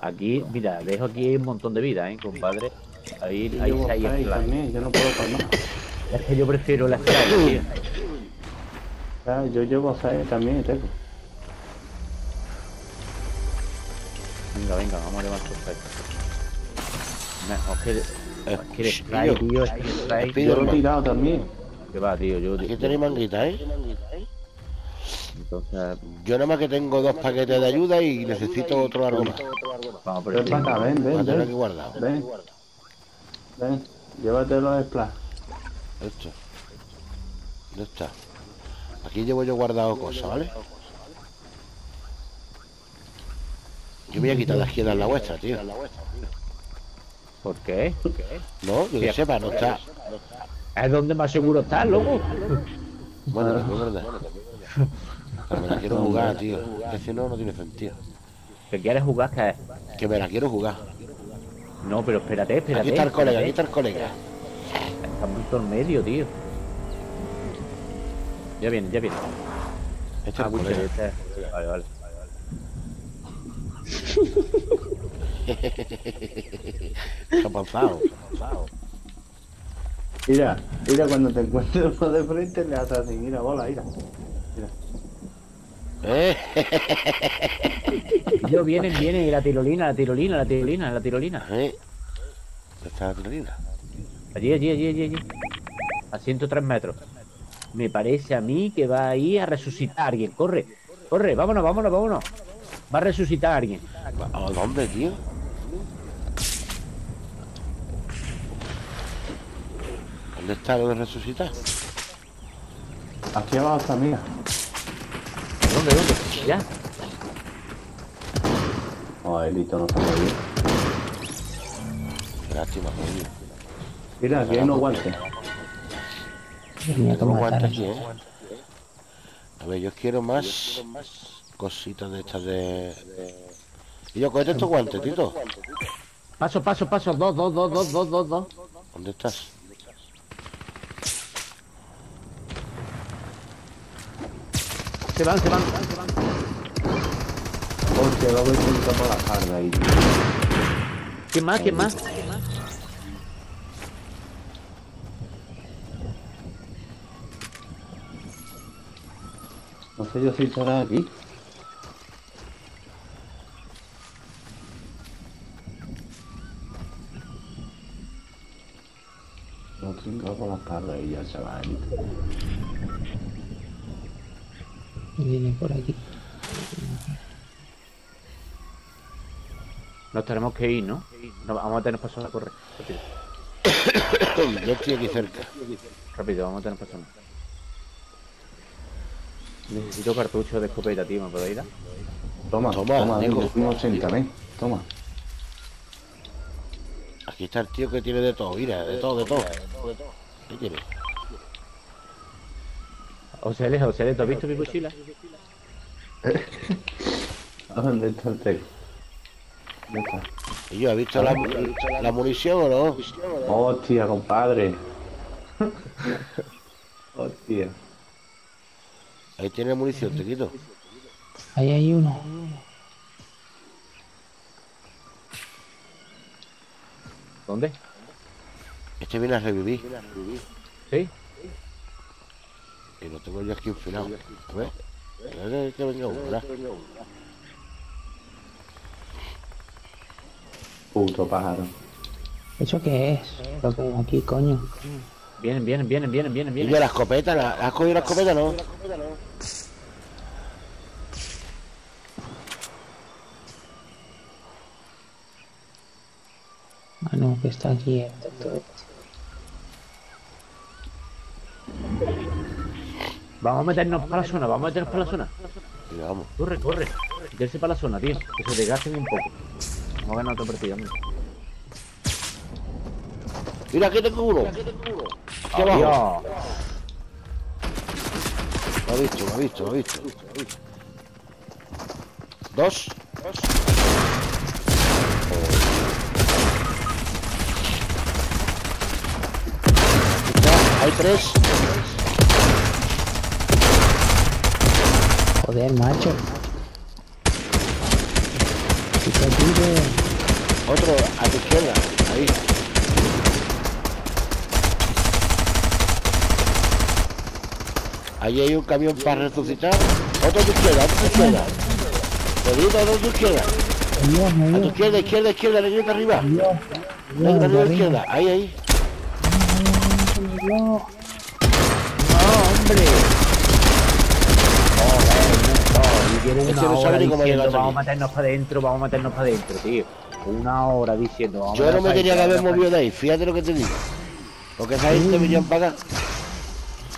Aquí, mira, dejo aquí un montón de vida, ¿eh, compadre? Ahí, Yo ahí llevo ahí seis también, yo no puedo palmar. Es que yo prefiero la strike, tío. Ah, Yo llevo 6 también, tengo. Venga, venga, vamos a levantar strike. Mejor que, es que tío, tío, es que. Pido Yo lo he tirado también. Que va, tío, yo. Aquí tenéis manguita, ¿eh? Entonces, Yo nada más que tengo dos paquetes de ayuda y necesito otro algo más. vamos por Ven para acá, ven, a ven, ven. guardado. Ven. Ven, llévate los splash. Esto. ¿Dónde está? Aquí llevo yo guardado cosas, ¿vale? Yo me voy a quitar la izquierda en la vuestra, tío. ¿Por qué? No, yo que sepa, no está. Es donde más seguro está, loco. Bueno, es verdad. Pero me la quiero jugar, tío. Que si no, no tiene sentido. ¿Que quieres jugar? ¿Qué es? Que me la quiero jugar. No, pero espérate, espérate. Aquí está el colega, aquí está el colega. Estamos en todo el medio, tío. Ya viene, ya viene. Este es Ah, el Witcher, colega. este es- Vale, vale. Está pasado. Mira, mira cuando te encuentres uno de frente le haces así, mira, bola, mira. ¿Eh? Yo vienen, vienen, y la tirolina, la tirolina, la tirolina, la tirolina. ¿Eh? ¿Dónde está la tirolina? Allí, allí, allí, allí, allí. A 103 metros. Me parece a mí que va ahí a resucitar a alguien. Corre, corre, vámonos, vámonos, vámonos. Va a resucitar a alguien. ¿A dónde, tío? ¿Dónde está lo de resucitar? Aquí abajo está, mira. ¿Dónde, dónde? Ya. Oh, el hito no está muy bien. Qué lástima, coño. Mira, aquí hay unos guantes. Tenía que Tengo matar aquí, ¿eh? A ver, yo quiero más cositas de estas de... Y yo, cógete estos guantes, Tito. Paso, paso, paso. Dos, dos, dos, dos, dos, dos, dos. ¿Dónde estás? Se van, se van, se van, se van. Hostia, voy a por la carga ahí. ¿Quién más? ¿Quién más? No sé yo si estará aquí. Lo tengo por la carga y ya Viene por aquí. Nos tenemos que ir, ¿no? No, vamos a tener paso a correr. Rápido, Yo estoy aquí cerca. rápido, vamos a tener paso. Necesito cartucho de escopeta, tío. ¿Me podéis dar? Toma, Toma, toma, Nico. Nico. Un 80, ven. Toma. Aquí está el tío que tiene de todo, mira, de todo, de todo. ¿Qué tiene? Osele, Osele, ¿tú has visto mi mochila? ¿A dónde está el teco? ¿Dónde está? ¿Y yo, has visto la, la munición o no? Hostia, compadre. Hostia. Ahí tiene munición, te quito. Ahí hay uno. ¿Dónde? Este viene a revivir. ¿Sí? Y lo tengo yo aquí enfilado. A ver que venga uno, ¿verdad? Puto pájaro. ¿Eso qué es? Lo que hay aquí, coño. Vienen, vienen, vienen, vienen, vienen, Y vienen. la escopeta, ¿la, ¿has cogido la escopeta no? Ah, no, que está aquí. el tonto Vamos a meternos para la zona, vamos a meternos para la zona. Mira, vamos. Corre, corre. Meterse para la zona, tío. Que se desgasten un poco. Vamos a ganar otra partida, hombre. Mira, aquí tengo uno. Aquí abajo. Lo ha visto, lo ha visto, lo ha visto. Dos. Hay tres. Joder, macho. Otro a tu izquierda. Ahí. Ahí hay un camión para resucitar. Otro a tu izquierda, otro a tu izquierda. Pedito, otro a tu izquierda. A tu izquierda, izquierda, izquierda, negrita arriba. Negrita arriba, izquierda. Ahí, ahí. No, hombre. Una no hora diciendo, vamos a aquí". meternos para adentro, vamos a meternos para adentro, tío. Una hora diciendo, vamos a Yo no me tenía que haber movido de ahí, fíjate lo que te digo. Porque esa gente venían para acá.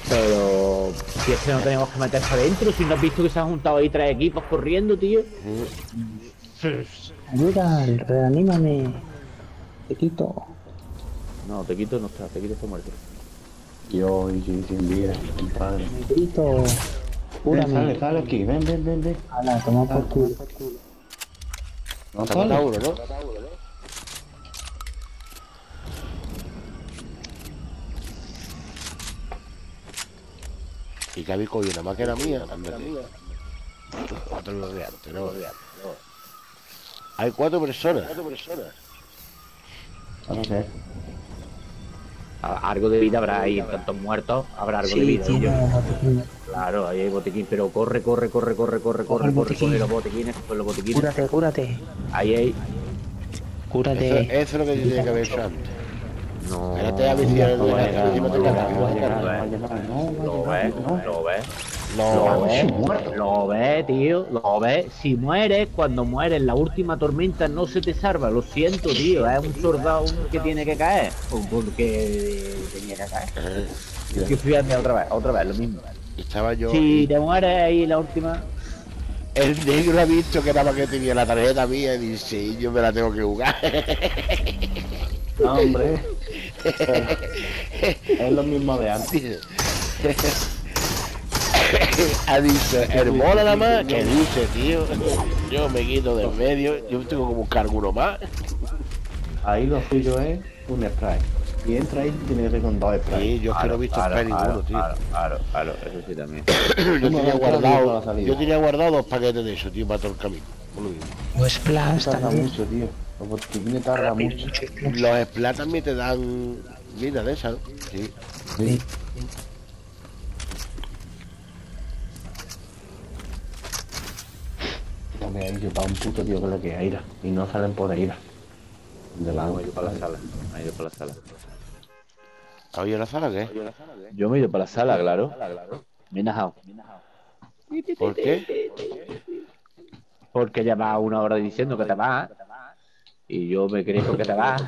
Pero si es que no tenemos que meter para adentro, si no has visto que se han juntado ahí tres equipos corriendo, tío. Ayuda, reanímame. Te quito. No, te quito no está, te quito está muerto. Yo y sin vida, compadre. Me grito. Ven, Cúrame. sale, sale aquí, ven, ven, ven, ven. Ala, toma por culo. No sale. uno, ¿no? Y que habéis cogido una máquina mía, lo de antes, no. Hay cuatro personas. Cuatro personas. Algo de vida habrá ahí, tantos muertos, habrá algo de Sí, vida. yo- botiquín. Claro, ahí hay botiquín, pero corre, corre, corre, corre, corre, corre, corre, botiquín. coge los botiquines, coge los botiquines. Cúrate, cúrate. Ahí hay. Eso, Cúrate. eso es lo que yo tenía que haber hecho antes. No. Espérate a ver si el No va a de llegar, encima no te va a cae. llegar, no va a llegar, no va a llegar, no va a Lo llegar, ves, no. lo ves, No, lo lo ves, tío, lo ves. Si mueres, cuando mueres, la última tormenta no se te salva. Lo siento, tío, es un soldado que tiene que caer. O porque tenía que caer. Eh, Que fíjate otra vez, otra vez, lo mismo. Estaba yo. Si te mueres ahí la última. El negro ha visto que nada más que tenía la tarjeta mía y dice, sí, yo me la tengo que jugar. No, hombre. es lo mismo de antes. ha dicho, hermosa nada más, que dice, tío, yo me quito del medio, yo tengo que buscar uno más. Ahí lo suyo es un spray. Y entra ahí y tiene que ir con dos sprays. Sí, yo es que no he visto spray ninguno, tío. Claro, claro, eso sí también. Yo ¿Cómo tenía guardado, yo tenía guardado dos paquetes de eso, tío, para todo el camino. por lo mismo. O splash Tarda mucho, tío. Los botiquines tarda mucho. Los splats también te dan vida de esa, ¿no? Sí. Sí. Porque ahí se va un puto tío que le queda ira. Y no salen por ira. De la Me he ido para la sala. Me he ido para la sala. ¿Ha oído la sala qué? Yo me he ido para la sala, claro. Me he najado. ¿Por qué? Porque ya va una hora diciendo que te vas. Y yo me creo que te vas.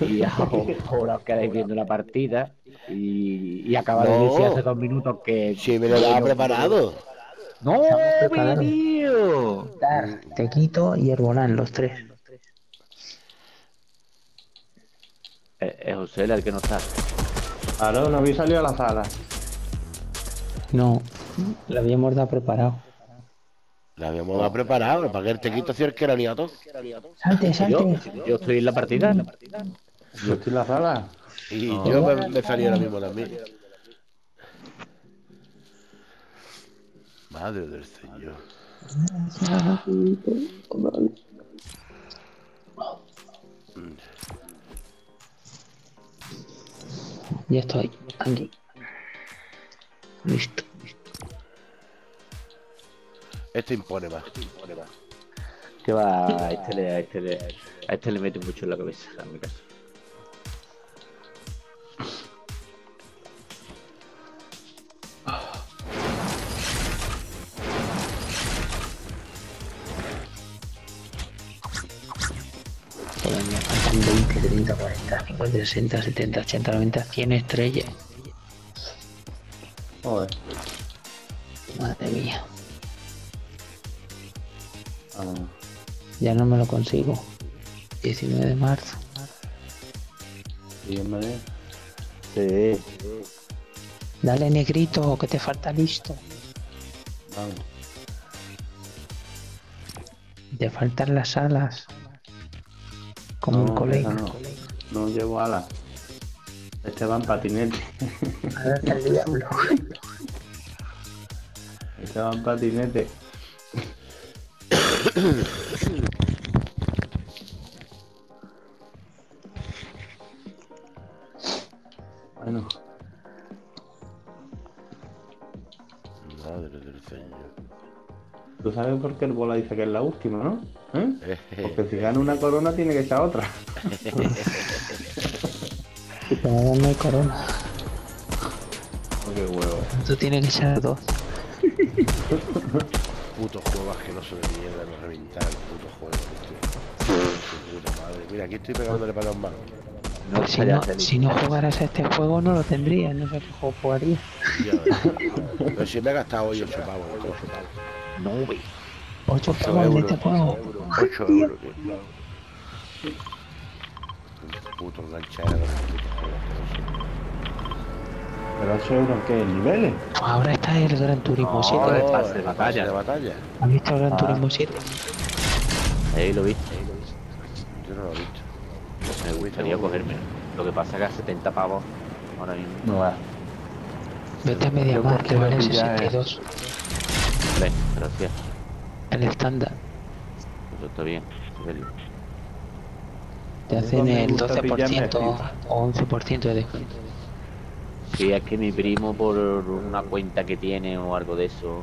Y ahora os quedáis viendo la partida. Y, y acaba de decir hace dos minutos que. Si me lo daba preparado. ¡No, preparados. mi tío! Dar, Te quito y Herbolán, los tres. Es, es José el que no está. Claro, no habéis salido a la sala. No, lo habíamos dado preparado. La habíamos dado preparado, para que el tequito hacía el que era liato. Salte, Yo, salte. yo estoy en la partida. Yo estoy en la sala. Y yo me, me salía ahora mismo también. Madre del Señor. Ya estoy. Aquí. Listo. Este impone más. Que va, a este le, a este le, a este le mete mucho en la cabeza, en mi caso. 40, 50, 60, 70, 80, 90, 100 estrellas. Joder. Madre mía. Ah, Ya no me lo consigo. 19 de marzo. hombre. Sí. Dale, negrito, que te falta listo. Vamos. Te faltan las alas. Como un No, colega. esa no no llevo alas. Este va en patinete. Este va en patinete. bueno. Madre del Señor. Tú sabes por qué el bola dice que es la última, ¿no? ¿Eh? Porque si gana una corona tiene que echar otra. Y todavía no hay corona. Qué huevo. Tú tienes que ser dos. Puto juego asqueroso de mierda, me reventar el puto juego, tío. Su puta madre. Mira, aquí estoy pegándole para los manos. No Pues si, no, si no jugaras a este juego no lo tendrías, no sé qué juego. Ya ves. Pero si me he gastado hoy 8 pavos, 8 pavos. No, ve. 8 8 pavos euros. este juego. 8 euros, tío. Puto el juego asqueroso. ¿Pero 8 euros qué? ¿En niveles? Ahora está el Gran Turismo No, 7. el Oh, pase de el batalla. de batalla. ¿Has visto el Gran Ah. Turismo 7? Ahí lo vi. Yo no lo he visto. Me gustaría cogerme. Lo que pasa es que a 70 pavos ahora mismo. No va. Vete a media creo que que vale ya es- 62. Ven, gracias. El estándar. Eso está bien. Te hacen el gusta pillarme 12% FIFA. o 11% de descuento. Sí, es que mi primo por una cuenta que tiene o algo de eso,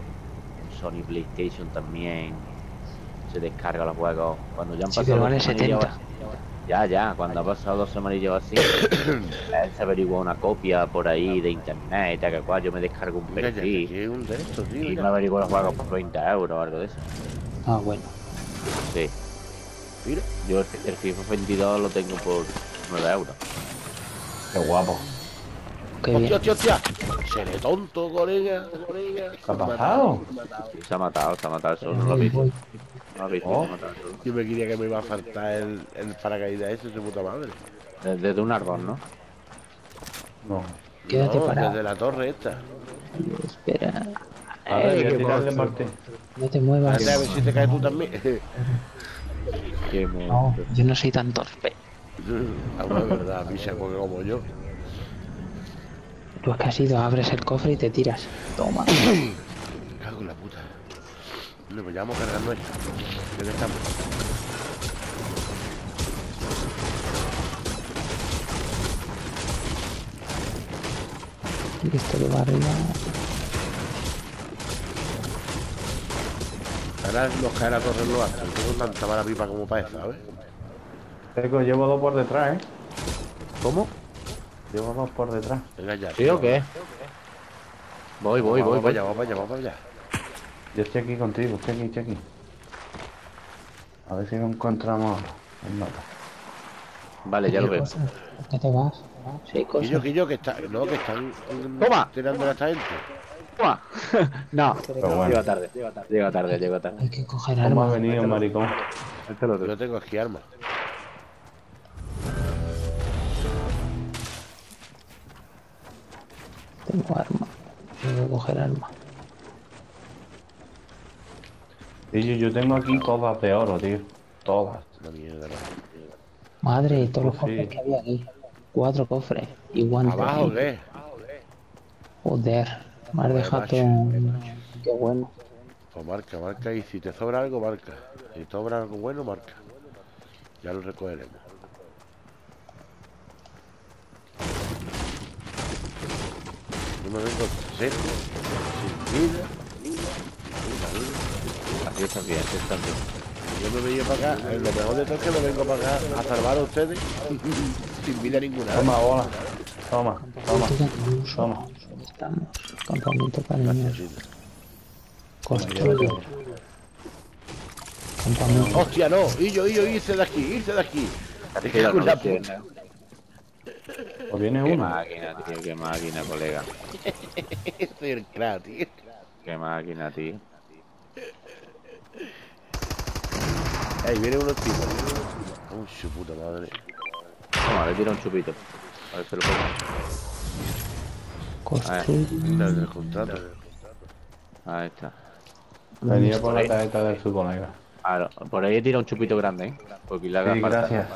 Sony PlayStation también, se descarga los juegos. Cuando ya han Sí, pasado pero dos vale semanillas 70. o- Ya, ya, cuando ha pasado dos semanillas así, él se averigua una copia por ahí de internet, tal que cual, yo me descargo un perfil que es un de estos, tío. y me averiguo los juegos por 20 euros o algo de eso. Ah, bueno. Sí, Mira. yo el, el FIFA 22 lo tengo por 9 euros. Qué guapo. Qué Hostia, hostia, hostia. Seré tonto, colega. colega. ¿Qué ha pasado? Se ha matado, se ha matado, eso no lo Voy, he visto. voy. No lo he visto, Oh. se ha matado solo. Yo me quería que me iba a faltar el, el paracaídas ese, su puta madre. Desde desde un árbol, ¿no? No. Quédate no, parado. desde la torre esta. Espera. A ver, a qué tirarle. No te muevas. A ver si te caes tú también. No, yo no soy tan torpe. Vamos, es verdad, pisa porque como yo. Tú es que has ido, abres el cofre y te tiras. Toma. Cago en la puta. No, pues ya vamos cargando esto. ¿Qué estamos? Y esto que va arriba. Ahora nos cae la torre en lo alto. No tengo tanta mala pipa como para esa, ¿sabes? Tengo, llevo dos por detrás, ¿eh? ¿Cómo? Llevo dos por detrás. Venga ya. ¿Sí o qué? Voy, voy, voy, Vamos para voy. allá, vamos para allá, vamos para allá. Yo estoy aquí contigo, estoy aquí, estoy aquí. A ver si lo encontramos el mapa. Vale, ya lo ¿Qué veo. qué te vas? Sí, cosas. que yo, que está. No, que están. Toma. Tirando a esta gente. Toma. no, Pero bueno. llega tarde, llega tarde, llega tarde, llega tarde. Hay que coger ¿Cómo ha armas. venido, maricón? Este lo Yo tengo aquí armas. Tengo arma. Tengo que coger arma. Sí, yo, tengo aquí todas de oro, tío. Todas. Una mierda, no. Madre, todos los Sí. que había aquí. Cuatro cofres. Y guantes. ¿Abajo qué? Joder. Me has dejado Qué bueno. Pues marca, marca. Y si te sobra algo, marca. Si te sobra algo bueno, marca. Ya lo recogeremos. Yo me vengo seco, sin vida. Así está bien, así está bien. Yo me venía para acá. eh, Lo mejor de todo es que me vengo para acá a salvar a ustedes sin vida ninguna. ¿eh? Toma, bola. Toma, toma. Toma. ¿Dónde estamos? Campamento cariñoso. Construye. Campamento. Hostia, no. Y yo, y yo, irse de aquí, irse de aquí. Qué en la noche, puta. O viene Qué uno. máquina, tío, qué máquina, colega. Soy el crack, tío. Qué máquina, tío. Ey, viene uno tipo. Uy, su puta madre. Toma, le tira un chupito. A ver si lo pongo. Del contrato. Ahí está. Venía por la tarjeta de su colega. Claro, por ahí tira un chupito grande, ¿eh? Porque le haga Sí, falta. gracias.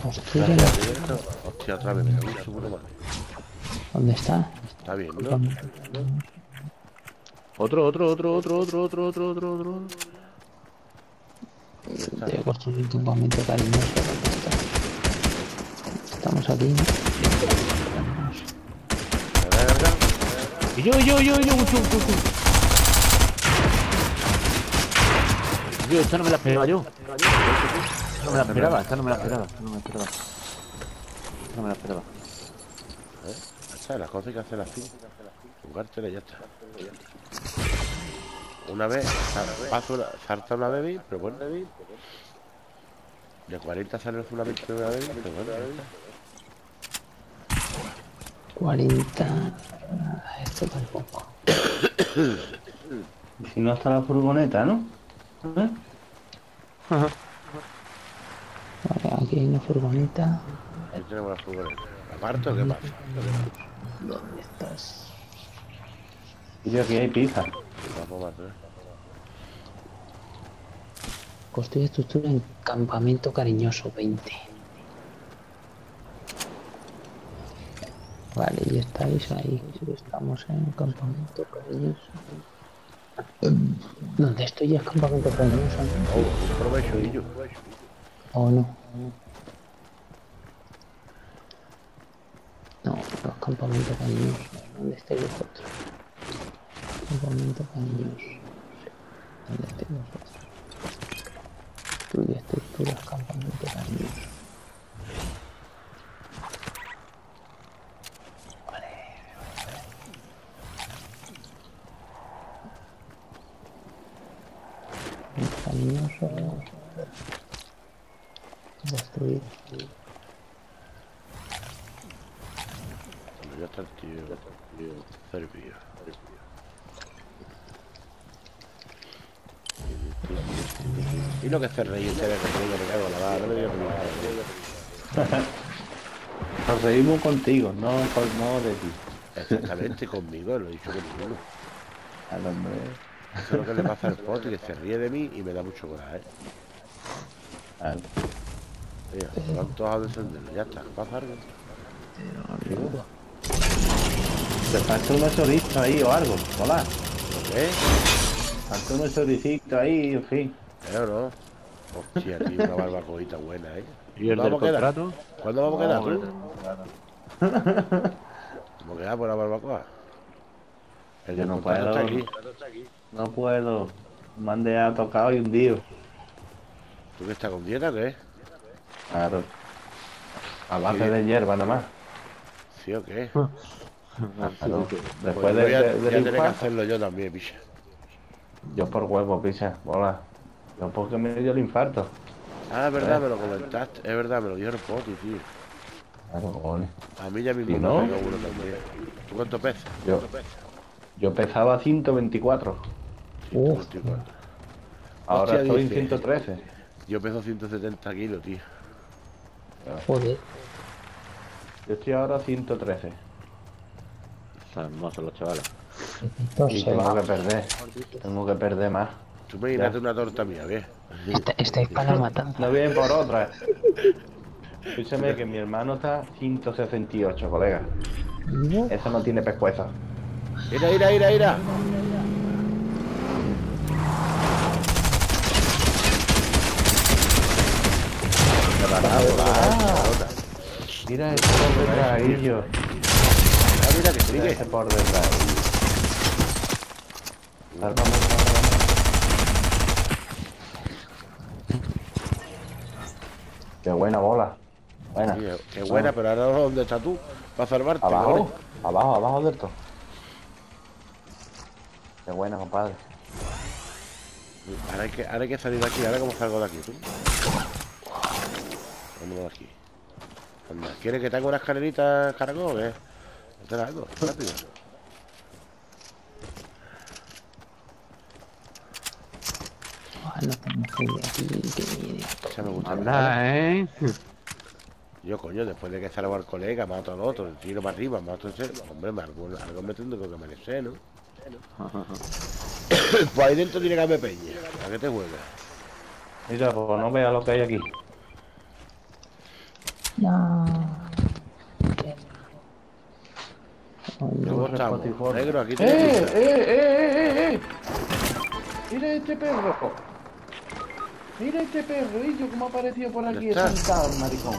Construye. Hostia, otra vez, me cago en su puta madre. ¿Dónde está? Está bien, ¿no? Otro, otro, otro, otro, otro, otro, otro, otro, otro. Debe construir un campamento cariñoso. Estamos aquí. Yo, y yo, yo, y yo, chup. Tío, esta no me la esperaba yo. Esta no me la esperaba, esta no me la esperaba, esta no me la esperaba. Esta no me la esperaba. ¿Sabes? Las cosas hay que hacer así. Jugártela y ya está. Una vez, paso una, salta una baby, pero bueno. De 40 sale fundamento de una baby, pero bueno, ya está. 40. ah, Esto tampoco. Y si no está la furgoneta, ¿no? ¿Eh? Vale, aquí hay una furgoneta. Ahí tenemos la furgoneta. ¿Aparte o qué pasa? ¿Dónde estás? Y yo aquí hay pizza. Vamos a matar. Construye estructura en campamento cariñoso 20. Vale, y estáis ahí. Estamos en campamento cariñoso. ¿Dónde estoy ya es campamento cariñoso? Oh, provecho, y yo. ¿O no? No, los campamentos cariñosos. ¿Dónde estáis vosotros? Campamento cariñoso. ¿Dónde estáis vosotros? Construye estructuras, campamento. Vale. Cariñoso. Destruir. Ya está el tío. tío Servio. Y lo que se reír ustedes que tengo que cago en la barra, no me digas que no. Nos reímos contigo, no, con- no de ti. Exactamente conmigo, lo he dicho conmigo. Al hombre. Eso es lo que le pasa al pote, que se ríe de mí y me da mucho coraje. Al- Mira, van todos a descenderlo, ya está, pasa algo. Te falta unos chorizos ahí o algo. Hola. ¿Eh? Falta unos choricitos ahí, en fin. Pero no. Hostia, tío, una barbacoita buena, ¿eh? ¿Y el del ¿Vamos a quedar? contrato? ¿Cuándo vamos a quedar No, tú? ¿Vamos a quedar por la barbacoa? El Yo del no contrato puedo. está aquí. No puedo. Me han dejado tocado y hundido. ¿Tú que estás con dieta qué? Claro. A base Sí. de hierba nada más. ¿Sí o qué? Claro. Pues Después yo de, voy a, de- voy del a tener que hacerlo yo también, picha. yo por huevo, pisa. Hola. Yo porque me dio el infarto. Ah, es verdad, Eh. me lo comentaste. Es verdad, me lo dio el poti, tío. Claro, cojones. A mí ya mismo ¿Y me no? pegó uno también. ¿Tú cuánto pesas? Yo, yo pesaba 124. Uf, 24. Ahora Hostia, estoy en dice. 113. Yo peso 170 kilos, tío. joder. Yo estoy ahora a 113. Son hermosos los chavales. Y tengo que perder. Tengo que perder más. Tú me imagínate una torta mía, ¿qué? Esta- Estáis para la matanza. No vienen por otra. Escúchame que mi hermano está 168, colega. Eso no tiene pescueza. Mira, mira, mira, mira. Mira ese por detrás, Guillo. Ah, mira, que sigue. Ese por detrás. Sálvame, Qué buena bola. Buena. Qué buena, pero ahora ¿dónde estás tú? Para salvarte, Abajo, abajo, abajo todo. Qué buena, compadre. Ahora hay, que, ahora hay que salir de aquí. Ahora cómo salgo de aquí, tú. Vamos de aquí. Anda, ¿quieres que te haga una escalerita, qué? ¿No te la hago? Rápido. No tenemos que ir aquí. Que viene. Esa me gusta. Anda, ¿eh? Yo, coño, después de que salgo al colega, mato al otro, tiro para arriba, mato a ese. Hombre, me- algo, algo me tengo que merecer, ¿no? pues ahí dentro tiene que haber peña. ¿A qué te juegas? Mira, pues no vea lo que hay aquí. No. ¿Cómo estamos? Spotify. Negro, aquí ¡Eh, eh, eh, eh, eh, eh! Mira este perro. Mira este perro, y yo cómo ha aparecido por aquí está? sentado, el maricón.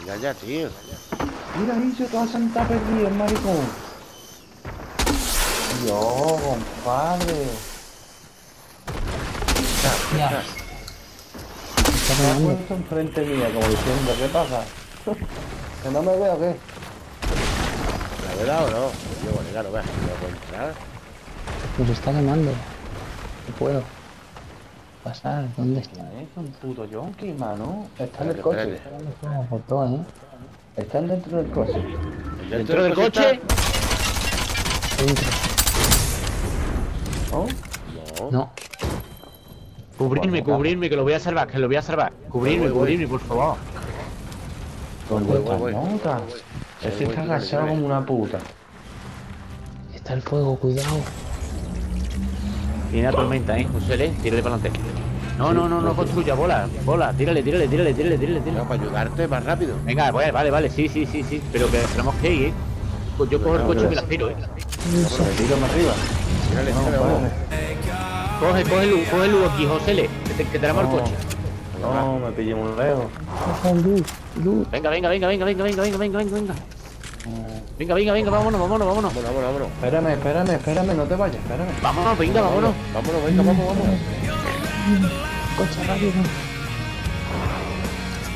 Mira ya, tío. Mira, Illo, todo sentado perdido, el maricón. Dios, compadre. está? Ya. ¿Dónde Está Me ha quemando. puesto enfrente mía, como diciendo, ¿qué pasa? que no me veo, ¿qué? ¿La verdad o no? Yo, bueno, claro, vea, no puedo entrar. Nos está quemando. No puedo. Pasar, ¿dónde está? Es un puto yonki, mano. Está en el coche. espérate. Está dando fuego por todo, ¿eh? Están dentro del coche. Dentro del coche. Dentro. ¿Oh? No. No. Cubrirme, cubrirme, que lo voy a salvar, que lo voy a salvar. Cubrirme, cubrirme, por favor. ¿Dónde voy, están voy. notas? Voy, está agachado como una puta. Está el fuego, cuidado. Viene la tormenta, ¿eh? José, Le, tírale para adelante. No, no, no, no construya, bola, bola, tírale, tírale, tírale, tírale, tírale, tírale. para ayudarte más rápido. Venga, vale, vale, vale, sí, sí, sí, sí, pero que tenemos que ir, ¿eh? Pues yo cojo el coche y me la tiro, ¿eh? Me tiro más arriba. Tírale. Coge, coge el, coge el aquí, José, Le, que, te- que tenemos el coche. No, me pillé muy lejos. Ojo, luz, luz. Venga, venga, venga, venga, venga, venga, venga, venga, venga, venga. Venga, venga, venga, vámonos, vámonos, vámonos. Vámonos, vámonos, vámonos. Espérame, espérame, espérame, no te vayas, espérame. Vámonos, venga, vámonos. Vámonos, venga, vamos, vamos. Coche rápido.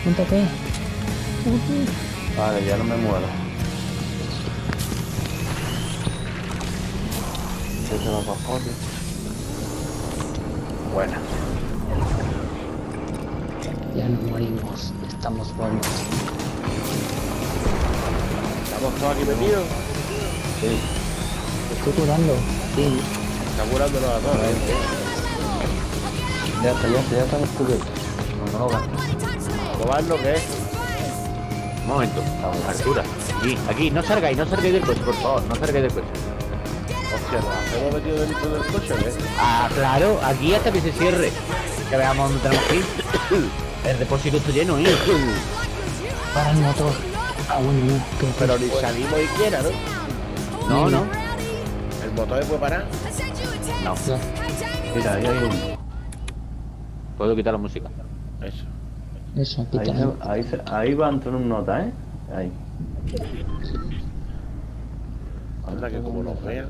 Júntate. Vale, ya no me muero. ¿Qué te va para joder? Buena. Ya nos morimos. Estamos buenos. Estamos todos aquí metidos. Sí. Estoy curando. Sí. Está curándonos a todos. ¿eh? Ya está, ya está, ya estamos cubiertos. No, no, va. ¿Probarlo qué es? Un momento, Artura. Aquí, aquí, no salgáis, no salgáis del coche, por favor, no salgáis del coche. Hostia, ¿nos hemos metido dentro del coche o qué? Ah, claro, aquí hasta que se cierre. Que veamos dónde tenemos que ir. El depósito está lleno, ¿eh? Para el motor. Ah, bueno, no. Pero ni salimos siquiera, ¿no? No, no. ¿El motor se puede parar? No. Mira, ahí hay uno. Puedo quitar la música. Eso. Eso, Ahí, se- ahí, se- ahí va a entrar un nota, ¿eh? Ahí. Anda, que como nos vean.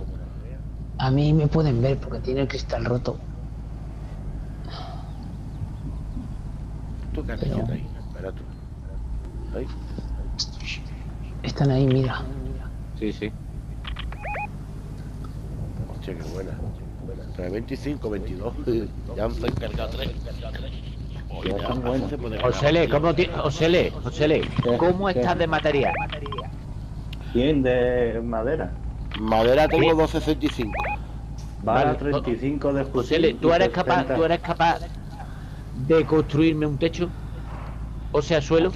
A mí me pueden ver porque tiene el cristal roto. ¿Tú qué haces Pero- ahí? Espera tú. Ahí. Están ahí, mira. Sí, sí. Hostia, qué buena. Pero 25, 22. Ya han cargado 3. Oye, Ya ya, están buenos. se puede cargar. Josele, ¿cómo, Josele, ¿Qué? ¿cómo ¿Qué? estás de material? ¿Quién de madera? Madera tengo ¿Qué? 265. Va a Vale. 35 de fusil Josele, ¿tú eres capaz, 70. tú eres capaz de construirme un techo? O sea, suelo.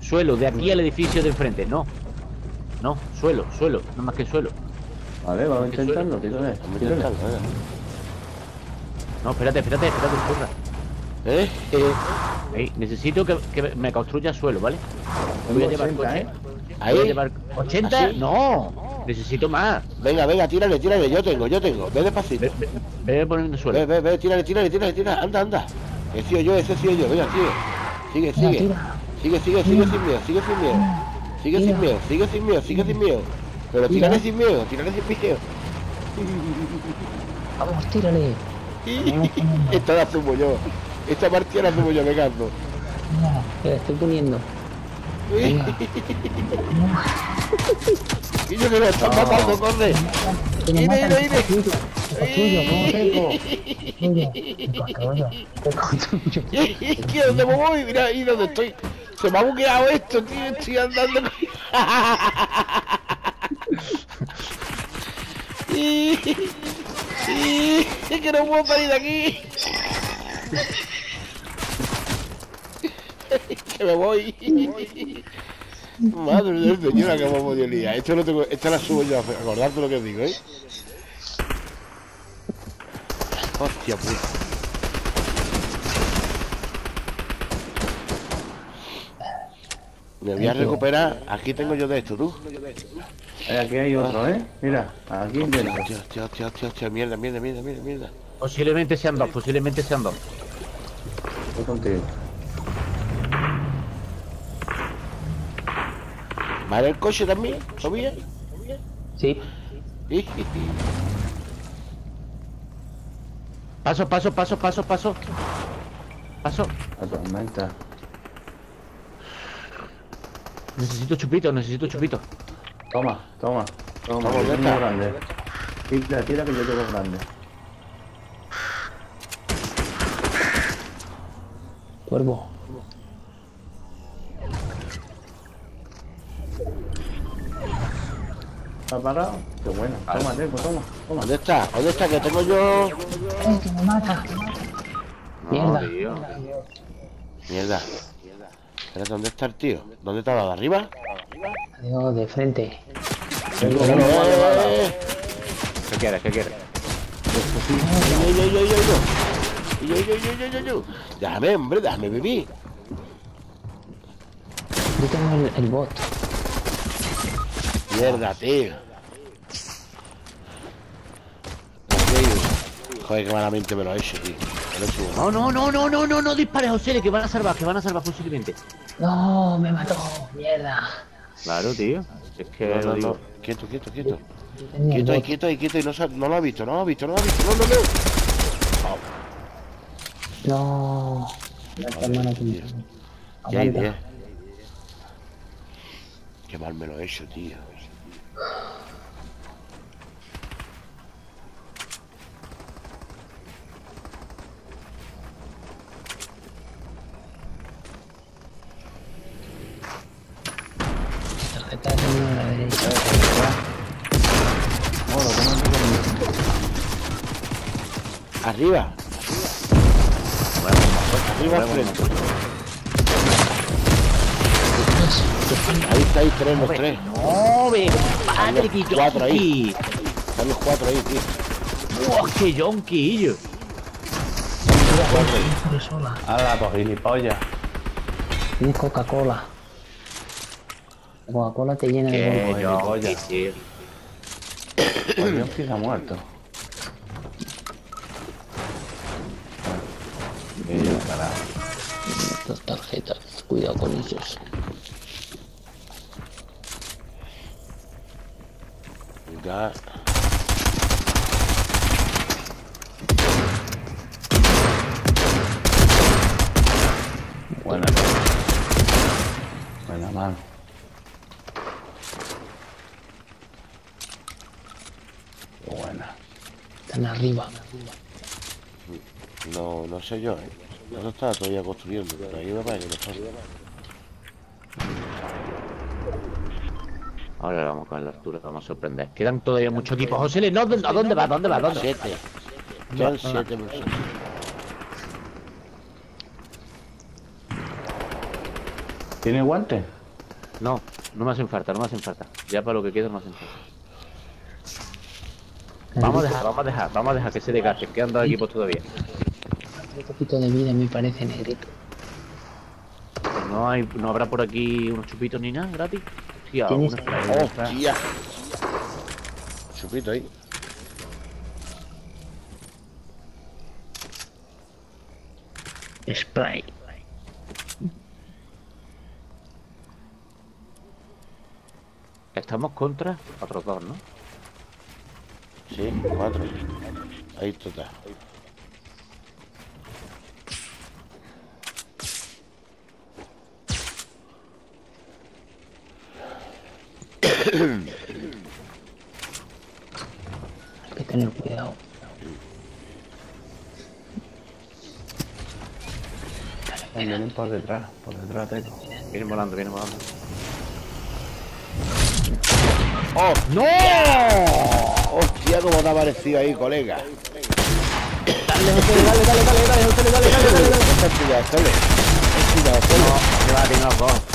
Suelo, de aquí al edificio de enfrente, no. No, suelo, suelo, no más que suelo. Vale, vamos a que intentarlo, tírale. Vamos a intentarlo, venga. No, espérate, espérate, espérate, curra. ¿Eh? Eh, Ey, necesito que, que me construya suelo, ¿vale? Voy a llevar 80, coche. ¿eh? Voy a Ahí. llevar... ¿80? ¿Así? No, necesito más. Venga, venga, tírale, tírale. Yo tengo, yo tengo. Ve despacito. Ve, ve, ve poniendo suelo. Ve, ve, ve, tírale, tírale, tírale, tírale. Anda, anda. He sido yo, ese he sido yo. Venga, sigue. Sigue, sigue. tira. Sigue, sigue, sigue sin miedo, sigue sin miedo. Sigue sin miedo, sigue sin miedo, sigue sin miedo. Pero tírale sin miedo, tírale sin miedo. Vamos, tírale. Esta la asumo yo. Esta partida la asumo yo, me canto. Que la estoy poniendo. Y yo que lo están matando, corre. Ire, ire, ire. Te. Te. ¿Qué? ¿Dónde me voy? Mira ahí donde estoy. Se me ha bugueado esto, tío. Estoy andando. Y- Es que no puedo salir de aquí. que me voy. Madre del señor, que me a liar. Esto, lo tengo, esta la subo yo, acordarte lo que digo, ¿eh? Hostia puta. Me voy a recuperar. Aquí tengo yo de esto, tú. Aquí hay otro, ¿eh? Mira, aquí dentro. Hostia, hostia, hostia, hostia, hostia, mierda, mierda, mierda, mierda, mierda. Posiblemente sean dos, posiblemente sean dos. Estoy contigo. ¿Vale el coche también? ¿Sabía? Sí. Paso, paso, paso, paso, paso. Paso. La tormenta. Necesito chupito, necesito chupito. Toma, toma. Toma, Vamos, yo tengo grande. Tira, tira que yo tengo grande. Cuervo. ¿Está parado? Qué bueno. Toma, Teco, toma, toma. ¿Dónde está? ¿Dónde está? Que tengo yo... ¡Eh, que me mata! No, Mierda. tío. Mierda. Espérate, ¿dónde está el tío? ¿Dónde está? ¿De arriba? Adiós, de frente. ¡Eh, eh, eh! ¿Qué quieres? ¿Qué quieres? Yo, yo, yo, yo, yo. Yo, yo, yo, yo, yo, yo. Déjame, hombre, déjame vivir. Yo tengo el, el bot. Mierda, tío. Joder, qué malamente me lo he hecho, tío. No, no, no, no, no, no, no dispares, José, que van a salvar, que van a salvar posiblemente. No, me mató. Mierda. Claro, tío. Es que No, no, digo. no. Quieto, quieto, quieto. Quieto ahí, quieto ahí, quieto ahí. No, no lo ha visto, no lo ha visto, no lo ha visto. No, no, no. No. Me- Ya Aguanta. iré. Qué mal me lo he hecho, tío. Tarjeta de uno a la derecha. Moro, toma el conmigo. Arriba. Arriba al frente. Ahí está, ahí tres, los tres. ¡No, ve! ¡Padre, que Cuatro ahí. yonki! Están los cuatro ahí, tío. ¡Wow, qué yonki! Sola. Hala, pues gilipollas. Tienes Coca-Cola. La Coca-Cola te llena de ¡Qué golpe. yonki, tío! Pues yo que se ha muerto. Carajo. Dos tarjetas. Cuidado con ellos. Ya. Buena. Buena mano. Buena. Están arriba. No, no sé yo, ¿eh? No está todavía construyendo, pero ahí me parece que no está. Ahora vamos con la altura, vamos a sorprender. Quedan todavía muchos equipos. José, no, ¿a dónde va? ¿A dónde va? ¿A dónde? Siete. Son siete personas. ¿Tiene guante? No, no me hacen falta, no me hacen falta. Ya para lo que queda no me hacen falta. Vamos a dejar, vamos a dejar, vamos a dejar que se desgaste. Quedan dos equipos todavía. Un poquito de vida me parece negrito. Pues no hay, no habrá por aquí unos chupitos ni nada gratis. Hostia, una. ¡Hostia! Chupito ahí. Spray. Estamos contra otros dos, ¿no? Sí, cuatro. Ahí total. Hay que tener cuidado. Vienen por detrás, por detrás, Teco. Vienen volando, vienen volando. ¡Oh! ¡No! ¡Hostia, cómo te ha parecido ahí, colega! Dale, José, dale, dale, dale, dale, José, dale, dale, dale, dale. Esta es tuya, Cele. Es tuya, Cele. No, que va, tiene los dos.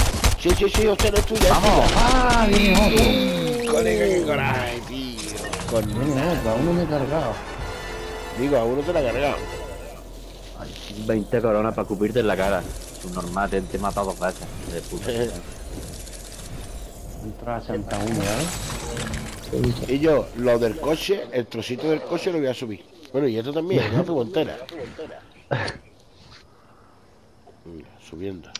Sí, sí, sí, usted no es tuya. es Vamos. ¡Ah, viene otro! Colega, qué coraje, tío. Con... Otro, uno me he cargado. Digo, a uno te la ha cargado. 20 coronas para cubrirte en la cara. Un normal, te, te he matado dos veces. De puta. Entra a 61, ¿eh? Y yo, lo del coche, el trocito del coche lo voy a subir. Bueno, y esto también, entera. Mira, subiendo.